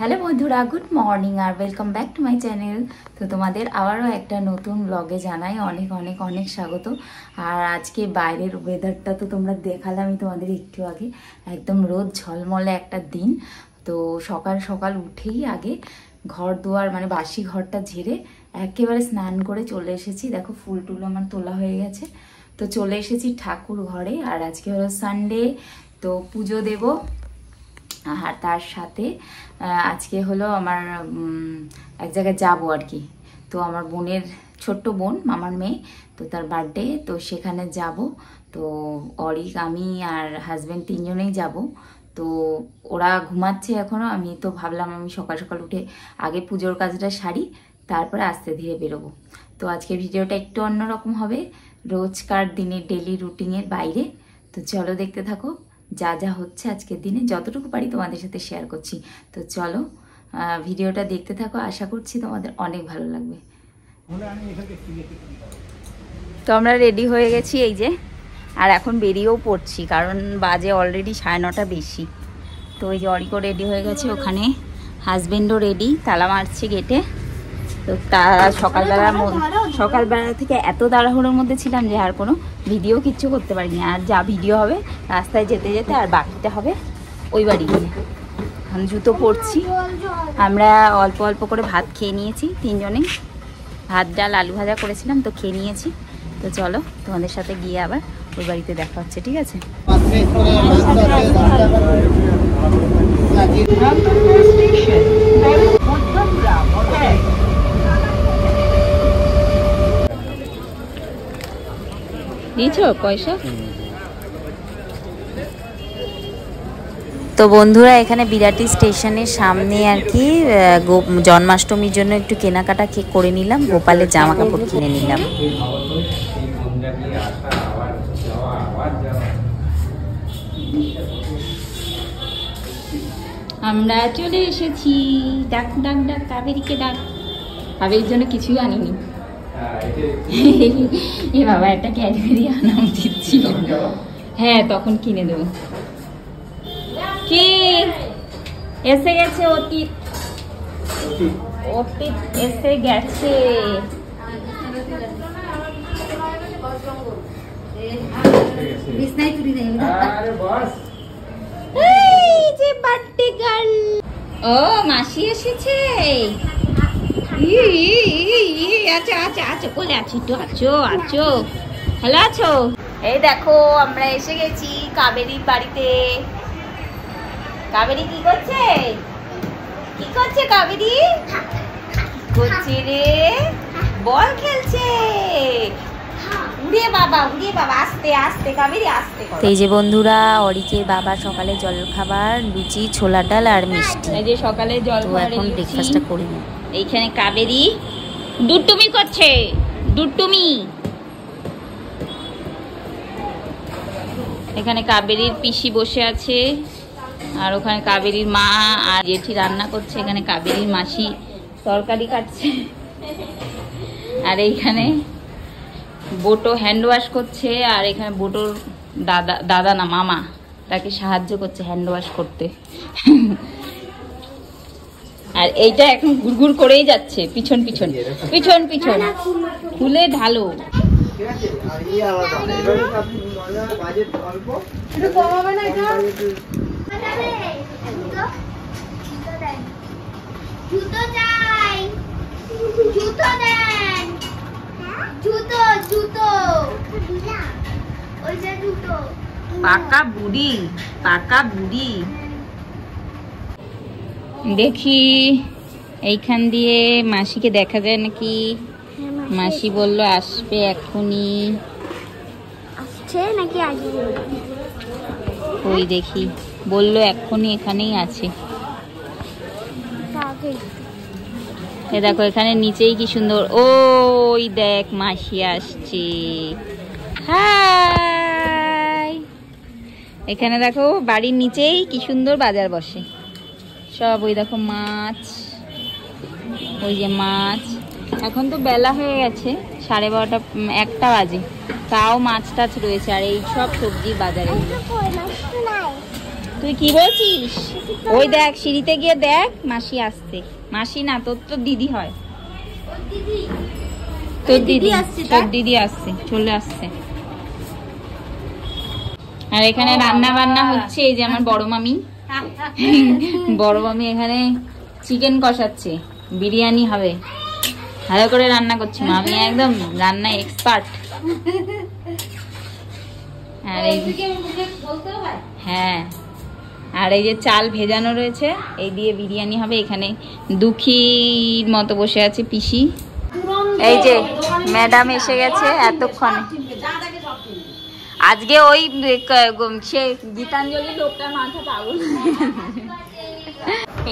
Hello বন্ধুরা, good morning R welcome back to my channel. তো তোমাদের আবারও একটা নতুন ব্লগে জানাই অনেক অনেক অনেক স্বাগত। আর আজকে বাইরের ওয়েদারটা তো তোমরা দেখালামই তোমাদের একটু আগে। একদম রোদ ঝলমলে একটা দিন। তো সকাল সকাল উঠেই আগে ঘর দুয়ার মানে বাসি ঘরটা ঝেড়ে একেবারে স্নান করে চলে এসেছি। দেখো ফুল টুল আমার তোলা হয়ে গেছে। তো চলে এসেছি ঠাকুর ঘরে। আর আজকে হলো সানডে তো পুজো দেবো। আর তার সাথে আজকে হলো আমার এক জায়গায় যাব আর কি। তো আমার বোনের ছোট্ট বোন, মামার মেয়ে, তো তার বার্থডে তো সেখানে যাব। তো অরিক, আমি আর হাজব্যান্ড তিনজনেই যাব। তো ওরা ঘুমাচ্ছে এখনও আমি তো ভাবলাম আমি সকাল সকাল উঠে আগে পুজোর কাজটা সারি, তারপরে আস্তে ধীরে বেরোবো। তো আজকে ভিডিওটা একটু অন্যরকম হবে, রোজকার দিনের ডেলি রুটিনের বাইরে। তো চলো দেখতে থাকো। যা যা হচ্ছে আজকের দিনে, যতটুকু পারি তোমাদের সাথে শেয়ার করছি। তো চলো ভিডিওটা দেখতে থাকো, আশা করছি তোমাদের অনেক ভালো লাগবে। তো আমরা রেডি হয়ে গেছি এই যে, আর এখন বেরিয়েও পড়ছি, কারণ বাজে অলরেডি সাড়ে নটা বেশি। তো ওই যে অরিকো রেডি হয়ে গেছে ওখানে হাজবেন্ডও রেডি তালা মারছে গেটে তো তারা সকালবেলা সকালবেলা থেকে এত তাড়াহুড়োর মধ্যে ছিলাম যে আর কোনো ভিডিও কিচ্ছু করতে পারিনি। আর যা ভিডিও হবে, রাস্তায় যেতে যেতে আর বাকিটা হবে ওই বাড়ি গিয়ে। এখন জুতো পরছি। আমরা অল্প অল্প করে ভাত খেয়ে নিয়েছি তিনজনে ভাত, ডাল, আলু ভাজা করেছিলাম, তো খেয়ে নিয়েছি। তো চলো, তোমাদের সাথে গিয়ে আবার ওই বাড়িতে দেখা হচ্ছে, ঠিক আছে? দিয়েছ পয়সা? তো বন্ধুরা এখানে বিরাটি স্টেশনের সামনে আর কি জন্মাষ্টমীর জন্য একটু কেনাকাটা করে নিলাম গোপালের জামা কাপড় কিনে নিলাম। আমরা চলে এসেছি। ডাক ডাক ডাক কাবেরিকে ডাক। কাবেরির জন্য কিছুই আনিনি। এ বাবা একটা ক্যাডবেরি আনা উচিত ছিল হ্যাঁ তখন কিনে দেবো। কি? এসে গেছে অতীত। অতীত এসে গেছে। ও মাসি এসেছে। ই, আচ্ছা আচ্ছা আচ্ছা কোলে আছো? একটু আছো আছো। ভালো আছো? এই দেখো আমরা এসে গেছি কাবেরির বাড়িতে। কাবেরি কি করছে? কি করছে কাবেরি? করছে রে? বল খেলছে। উড়িয়ে বাবা উড়িয়ে বাবা আস্তে আস্তে কাবেরি আস্তে এই যে বন্ধুরা অরিকের বাবা সকালে জল খাবার লুচি ছোলা ডাল আর মিষ্টি। এই যে সকালে জল এখন ব্রেকফাস্টটা করে নিই এইখানে কাবেরি দুটুমি করছে। দুটুমি। এখানে কাবেরির পিসি বসে আছে, আর ওখানে কাবেরির মা আর জেঠি রান্না করছে, এখানে কাবেরির মাসি তরকারি কাটছে আর এইখানে বোটো হ্যান্ড ওয়াশ করছে, আর এখানে বোটোর দাদা দাদা না, মামা, তাকে সাহায্য করছে হ্যান্ড ওয়াশ করতে। আর এইটা এখন ঘুরঘুর করেই যাচ্ছে, পিছন পিছন। পিছন পিছন। খুলে ঢালো। পাকা বুড়ি পাকা বুড়ি। দেখি এইখান দিয়ে মাসিকে দেখা যায় নাকি? মাসি বলল আসবে এখনই। আসছে নাকি আসবে ওই দেখি বলল এখনই এখানেই আছে। এ দেখো এখানে নিচেই কি সুন্দর। ওই দেখ মাসি আসছে। হাই! এখানে দেখো বাড়ির নিচেই কি সুন্দর বাজার বসে। সব ওই দেখো মাছ ওই যে মাছ। এখন তো বেলা হয়ে গেছে সাড়ে বারোটা একটা বাজে। তাও মাছ টাছ রয়েছে আর এই সব সবজির বাজারে। তুই কি বলছিস? ওই দেখ সিঁড়িতে গিয়ে দেখ মাসি আসছে। মাসি না তোর তো দিদি হয়। তোর দিদি তোর দিদি আসছে চলে আসছে। আর এখানে রান্না বান্না হচ্ছে এই যে আমার বড় মামি। বড় মামি এখানে চিকেন কষাচ্ছে। বিরিয়ানি হবে। ভালো করে রান্না করছি মামি, একদম রান্না এক্সপার্ট আর এই হ্যাঁ। আর এই যে চাল ভেজানো রয়েছে, এই দিয়ে বিরিয়ানি হবে। এখানে দুঃখীর মতো বসে আছে পিসি। এই যে ম্যাডাম এসে গেছে এতক্ষণে। আজকে ওই সে গীতাঞ্জলি লোকটার মাথা পাগল।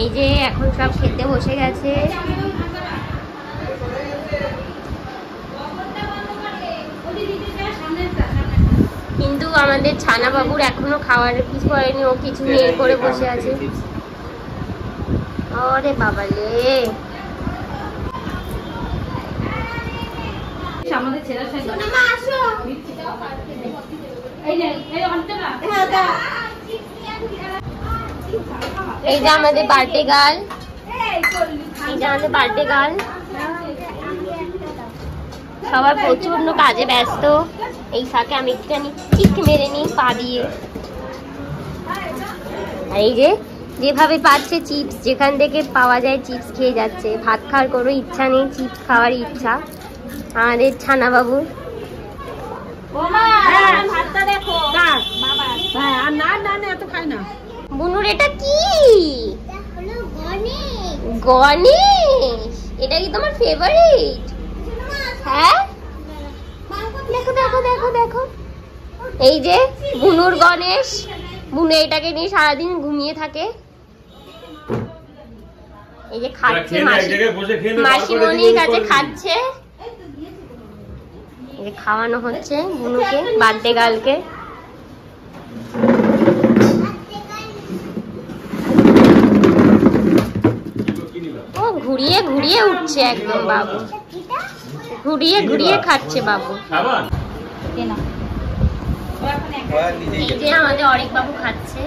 এই যে এখন সব খেতে বসে গেছে। কিন্তু আমাদের ছানা বাবুর এখনও খাওয়ার কিছু করেনি ও কিছু নিয়ে করে বসে আছে। ওরে বাবা রে। এই যে আমাদের বার্থডে গার্ল এই যে আমাদের বার্থডে গার্ল সবাই প্রচণ্ড কাজে ব্যস্ত। এই ফাঁকে আমি একটুখানি কিক মেরে নিই, পা দিয়ে। এই যে, যেভাবে পাচ্ছে চিপস যেখান থেকে পাওয়া যায় চিপস খেয়ে যাচ্ছে। ভাত খাওয়ার কোনো ইচ্ছা নেই চিপস খাওয়ার ইচ্ছা। আমাদের ছানা বাবু বুনুর এটা কি? গণেশ। এটা কি তোমার ফেভারিট হ্যাঁ? দেখো দেখো দেখো দেখো। এই যে বুনুর গণেশ। বুনু এটাকে নিয়ে সারাদিন ঘুমিয়ে থাকে। এই যে খাচ্ছে মাসি মাসিমণির কাছে খাচ্ছে। খাওয়ানো হচ্ছে বুনুকে বার্থডে গার্লকে ও ঘুরিয়ে ঘুরিয়ে উঠছে একদম বাবু। ঘুরিয়ে ঘুরিয়ে খাচ্ছে বাবু। আমাদের বাবু খাচ্ছে।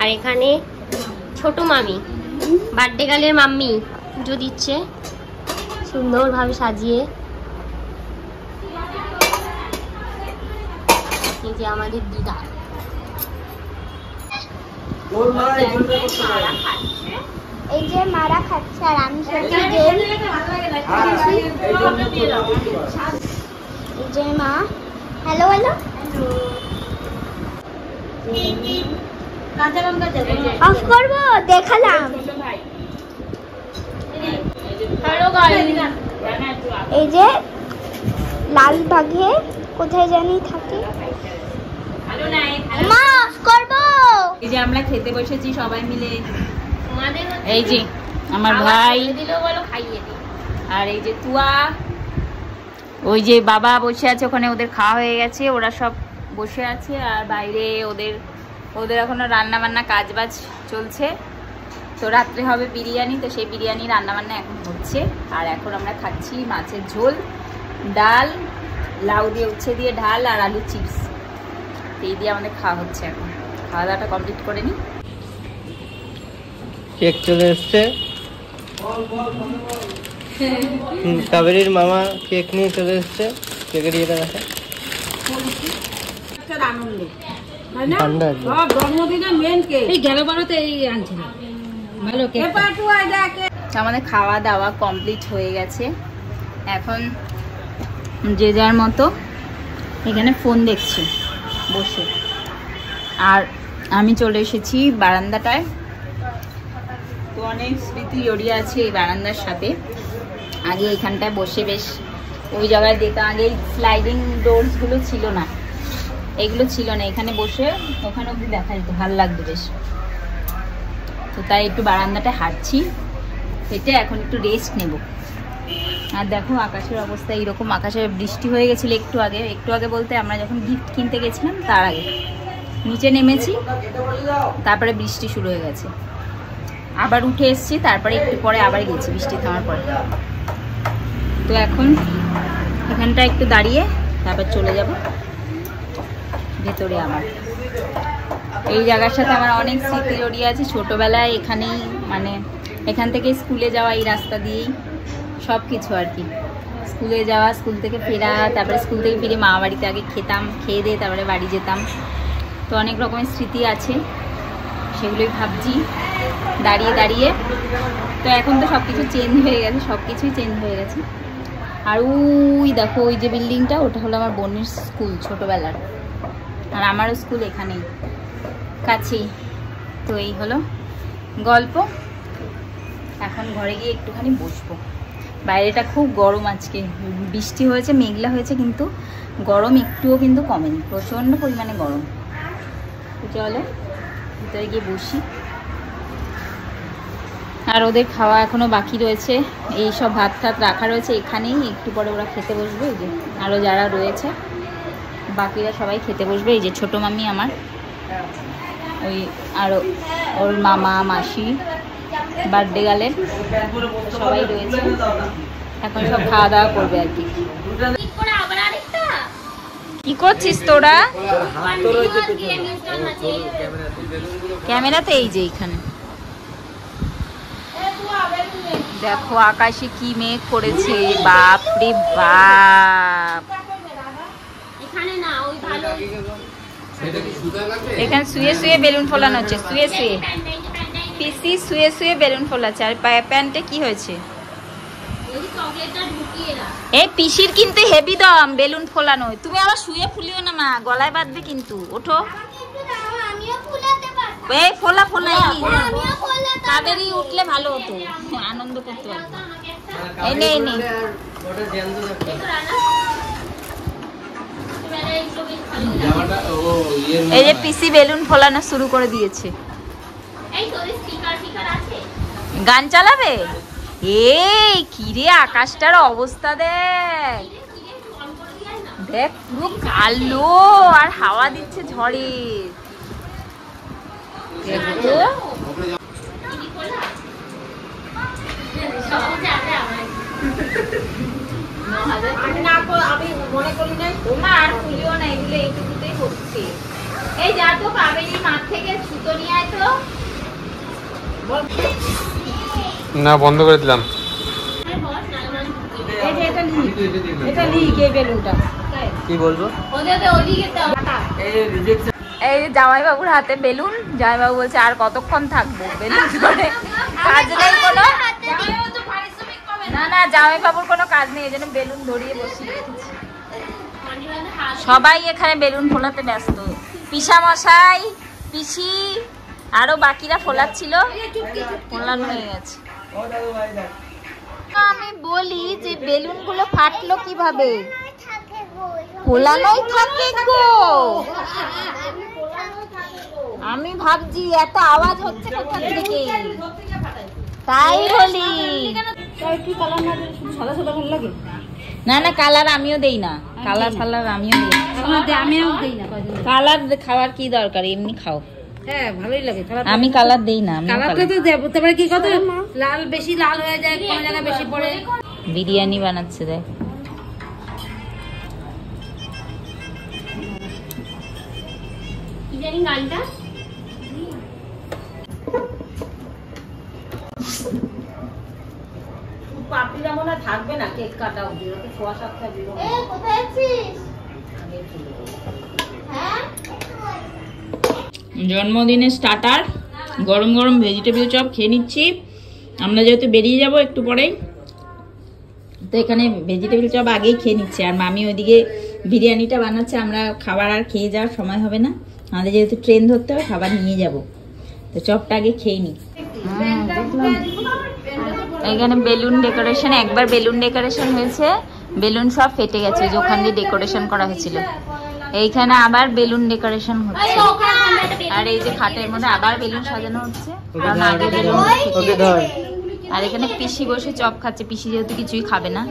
আর এখানে ছোট মামি বার্থডে গার্লের মাম্মি পুজো দিচ্ছে। সুন্দরভাবে সাজিয়ে। এই যে আমাদের দিদা। এই যে মারা খাচ্ছে আর আমি এই যে মা। হ্যালো। হ্যালো। অফ করব? দেখালাম। এই যে লাল বাঘে কোথায় জানি থাকে। মা অফ করব? এই যে আমরা খেতে বসেছি সবাই মিলে। এই যে আমার ভাই। আর এই যে তুয়া। ওই যে বাবা বসে আছে ওখানে ওদের খাওয়া হয়ে গেছে ওরা সব বসে আছে আর বাইরে ওদের ওদের এখনও রান্না বান্না কাজ বাজ চলছে। তো রাত্রে হবে বিরিয়ানি, তো সেই বিরিয়ানি রান্না বান্না এখন হচ্ছে। আর এখন আমরা খাচ্ছি মাছের ঝোল, ডাল, লাউ দিয়ে উচ্ছে দিয়ে ঢাল আর আলু চিপস। এই দিয়ে আমাদের খাওয়া হচ্ছে এখন। খাওয়া দাওয়াটা কমপ্লিট করে নিই। কেক চলে এসছে। কাবেরীর মামা কেক নিয়ে চলে এসছে। কেকের ইয়েটা দেখা। ঠান্ডা আছে। জন্মদিনের মেন কেক এই গেল বারোতে এই আনছিলাম ভালো কেক আমাদের খাওয়া দাওয়া কমপ্লিট হয়ে গেছে। এখন যে যার মতো এখানে ফোন দেখছি বসে। আর আমি চলে এসেছি বারান্দাটায়। তো অনেক স্মৃতি জড়িয়ে আছে এই বারান্দার সাথে। আগে এখানটায় বসে বেশ ওই জায়গায় দেখতাম আগে স্লাইডিং ডোরসগুলো ছিল না। এগুলো ছিল না, এখানে বসে ওখানে অব্দি দেখা যেত, ভালো লাগতো বেশ। তো তাই একটু বারান্দাটা হাঁটছি, হেঁটে এখন একটু রেস্ট নেব। আর দেখো আকাশের অবস্থা এইরকম, আকাশে বৃষ্টি হয়ে গেছিল একটু আগে একটু আগে বলতে আমরা যখন গিফট কিনতে গেছিলাম তার আগে। নিচে নেমেছি, তারপরে বৃষ্টি শুরু হয়ে গেছে। আবার উঠে এসেছি, তারপরে একটু পরে আবার গেছি বৃষ্টি থামার পরে। তো এখন এখানটা একটু দাঁড়িয়ে তারপর চলে যাব। ভেতরে আমার। এই জায়গার সাথে আমার অনেক স্মৃতি জড়িয়ে আছে। ছোটোবেলায় এখানেই মানে এখান থেকে স্কুলে যাওয়া এই রাস্তা দিয়েই সব কিছু আর কি। স্কুলে যাওয়া, স্কুল থেকে ফেরা, তারপরে স্কুল থেকে ফিরে মা বাড়িতে আগে খেতাম, খেয়ে দিয়ে তারপরে বাড়ি যেতাম। তো অনেক রকমের স্মৃতি আছে, সেগুলোই ভাবছি দাঁড়িয়ে দাঁড়িয়ে। তো এখন তো সব কিছু চেঞ্জ হয়ে গেছে সব কিছুই চেঞ্জ হয়ে গেছে। আর ওই দেখো, ওই যে বিল্ডিংটা ওটা হলো আমার বোনের স্কুল ছোটোবেলার। আর আমারও স্কুল এখানেই। কাছেই তো এই হলো গল্প। এখন ঘরে গিয়ে একটুখানি বসবো। বাইরেটা খুব গরম আজকে। বৃষ্টি হয়েছে, মেঘলা হয়েছে, কিন্তু গরম একটুও কিন্তু কমেনি। প্রচণ্ড পরিমাণে গরম। চলো, ভিতরে গিয়ে বসি। আর ওদের খাওয়া এখনও বাকি রয়েছে। এই সব ভাত টাত রাখা রয়েছে এখানেই। একটু পরে ওরা খেতে বসবে। আরও যারা রয়েছে। বাকিরা সবাই খেতে বসবে, এই যে ছোটো মামি আমার। ওই আরও ওর মামা, মাসি, বার্থডে গালের সবাই রয়েছে। এখন সব খাওয়া দাওয়া করবে আর কি। কি করছিস তোরা? ক্যামেরাতে এই যে এইখানে। দেখো আকাশে কি মেঘ করেছে বাপ রে বাপ। এখানে শুয়ে শুয়ে বেলুন ফোলানো হচ্ছে, শুয়ে শুয়ে। পিসি, শুয়ে শুয়ে বেলুন ফোলাচ্ছে, আর প্যান্টে কি হয়েছে? এই পিসির কিন্তু হেভি দাম, বেলুন ফোলানো। তুমি আবার শুয়ে ফুলিও না, মা, গলায় বাঁধবে কিন্তু। ওঠো। এই, ফোলা ফোলা কাবেরি উঠলে ভালো হতো। আনন্দ করতে পারব এই নে, এই নে ওটা জ্যান্ত থাকতো। এবারে এইগুলো বেশ ভালো এই যে পিসি বেলুন ফোলানো শুরু করে দিয়েছে। গান চালাবে? এই কিরে আকাশটার অবস্থা দেখ। দেখ পুরো কালো আর হাওয়া দিচ্ছে ঝড়ে। দেখো। আর খুলিও না এগুলো এইটুকুতেই হচ্ছে এই যা তো কাবেরি মাঠ থেকে ছুতো নিয়ে আয় তো না বন্ধ করে দিলাম। কি বলব? এই যে জামাইবাবুর হাতে বেলুন জামাইবাবু বলছে আর কতক্ষণ থাকব? বেলুন ধরে কাজ নেই কোনো না না জামাইবাবুর কোনো কাজ নেই এই জন্য বেলুন ধরিয়ে বসিয়ে রেখেছি। সবাই এখানে বেলুন ফোলাতে ব্যস্ত। পিসা মশাই পিসি আরও বাকিরা ফোলাচ্ছিল। ফোলানো হয়ে গেছে। আমি বলি যে বেলুনগুলো ফাটলো কীভাবে? ফোলানোই থাকে গো। আমি ভাবছি এত আওয়াজ হচ্ছে কোথা থেকে? তাই বলি। না না কালার আমিও দেই না। কালার ফালার আমিও দেই আমিও দিই না কালার খাওয়ার কি দরকার? এমনি খাও। হ্যাঁ ভালোই লাগে। আমি কালার দেই না কালারটা তো দেবো তারপরে কি কত? লাল বেশি লাল হয়ে যায় কোনো জায়গায় বেশি পড়ে। বিরিয়ানি বানাচ্ছে দেখ। জানি গানটা? পাপড়িটা মনে থাকবে না কেক কাটা অব্দি ওকে সাতটা দিব। এ কোথায় আছিস? হ্যাঁ? স্টার্টার গরম গরম ভেজিটেবল চপ খেয়ে নিচ্ছি। আমরা যেহেতু বেরিয়ে যাব একটু পরেই তো এখানে ভেজিটেবল চপ আগেই খেয়ে নিচ্ছে। আর মামি ওইদিকে বিরিয়ানিটা বানাচ্ছে আমরা খাবার আর খেয়ে যাওয়ার সময় হবে না। আমাদের যেহেতু ট্রেন ধরতে হবে খাবার নিয়ে যাব। তো চপটা আগে খেয়ে নিই এখানে বেলুন ডেকোরেশন একবার বেলুন ডেকোরেশন হয়েছে। বেলুন সব ফেটে গেছে যে ওখান দিয়ে ডেকোরেশন করা হয়েছিল। এইখানে আবার বেলুন ডেকোরেশন হচ্ছে। আর এই যে খাটের মধ্যে আবার বেলুন সাজানো হচ্ছে। কারণ আগে বেলুন ওকে ধর আর এখানে পিসি বসে চপ খাচ্ছে পিসি যেহেতু কিছুই খাবে না।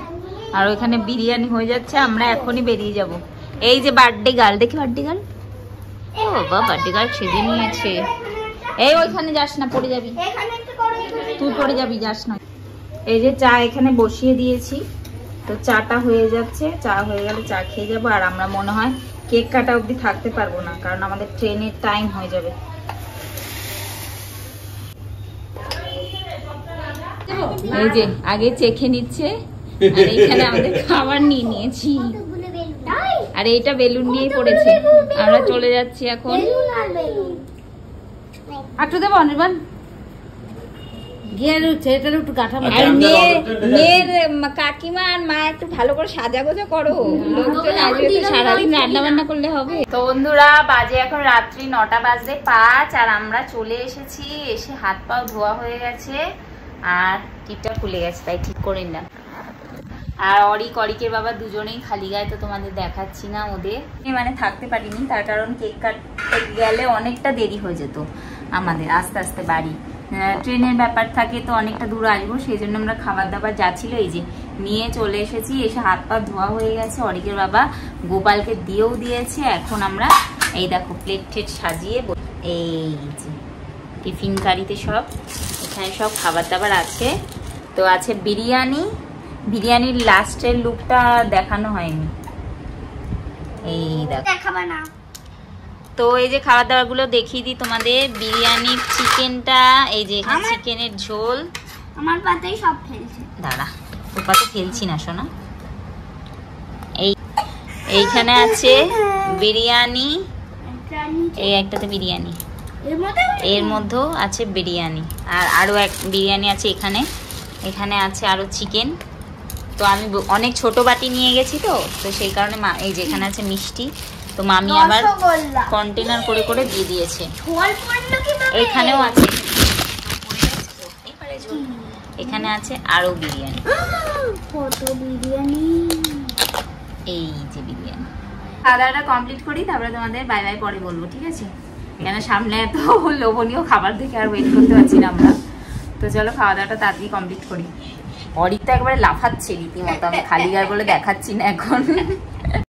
আর ওখানে বিরিয়ানি হয়ে যাচ্ছে আমরা এখনই বেরিয়ে যাব। এই যে বার্থডে গার্ল দেখি বার্থডে গার্ল? ও বাবা বার্থডে গার্ল সেদিন নিয়েছে এই ওইখানে যাস না পড়ে যাবি। এখানে একটু করো তুই পড়ে যাবি যাস না। এই যে চা এখানে বসিয়ে দিয়েছি। তো চাটা হয়ে যাচ্ছে চা হয়ে গেলে চা খেয়ে যাব। আর আমরা মনে হয় কেক কাটা অবধি থাকতে পারব না কারণ আমাদের ট্রেনের টাইম হয়ে যাবে। এই যে আগে চেখে নিচ্ছে আর এইখানে আমাদের খাবার নিয়ে নিয়েছি। আর এইটা বেলুন নিয়েই পড়েছে। আমরা চলে যাচ্ছি এখন। একটু দেবো অনির্বাণ? গিয়ে ছেলেটার একটু কাঠা আর মেয়ে মেয়ের কাকিমা আর মা একটু ভালো করে সাজা করো। লোকজন আসবে তো সারাদিন রান্না বান্না করলে হবে। তো বন্ধুরা বাজে এখন রাত্রি নটা বাজে পাঁচ আর আমরা চলে এসেছি এসে হাত পাও ধোয়া হয়ে গেছে আর টিপটা খুলে গেছে তাই ঠিক করে না আর অরিক অরিকের বাবা দুজনেই খালি গায়ে তো তোমাদের দেখাচ্ছি না ওদের। মানে থাকতে পারিনি তার কারণ কেক কাটতে গেলে অনেকটা দেরি হয়ে যেত আমাদের আস্তে আস্তে বাড়ি। ট্রেনের ব্যাপার থাকে তো অনেকটা দূর আসব, সেই জন্য আমরা খাবার দাবার যাচ্ছিল এই যে নিয়ে চলে এসেছি, এসে হাত পা ধোয়া হয়ে গেছে অরিকের বাবা গোপালকে দিয়েও দিয়েছে, এখন আমরা এই দেখো প্লেট ঠেট সাজিয়ে এই যে টিফিন কারিতে সব, এখানে সব খাবার দাবার আছে, তো আছে বিরিয়ানি, বিরিয়ানির লাস্টের লুকটা দেখানো হয়নি। এই দেখো। দেখাবা না। তো এই যে খাবার দাবারগুলো দেখিয়ে দিই তোমাদের। বিরিয়ানির চিকেনটা এই যে চিকেনের ঝোল। আমার পাতেই সব ফেলছে। দাঁড়া তোপা তো ফেলছি না শোনা। এই এইখানে আছে বিরিয়ানি। এই একটাতে বিরিয়ানি। এর মধ্যে মধ্যেও আছে বিরিয়ানি। আর আরও এক বিরিয়ানি আছে এখানে। এখানে আছে আরও চিকেন। তো আমি অনেক ছোট বাটি নিয়ে গেছি তো তো সেই কারণে মা এই যে এখানে আছে মিষ্টি। তো মামি আবার কন্টেনার করে করে দিয়ে দিয়েছে। এখানেও আছে। এখানে আছে আরও বিরিয়ানি। বিরিয়ানি? এই যে বিরিয়ানি। খাওয়া কমপ্লিট করি তারপরে তোমাদের বাই বাই পরে বলব ঠিক আছে? কেন সামনে এত লোভনীয় খাবার দেখে আর ওয়েট করতে পারছি না আমরা। তো চলো খাওয়া দাওয়াটা তাড়াতাড়ি কমপ্লিট করি। অরিক তো একবারে লাফাচ্ছে রীতিমতো আমি খালি গায়ে বলে দেখাচ্ছি না এখন।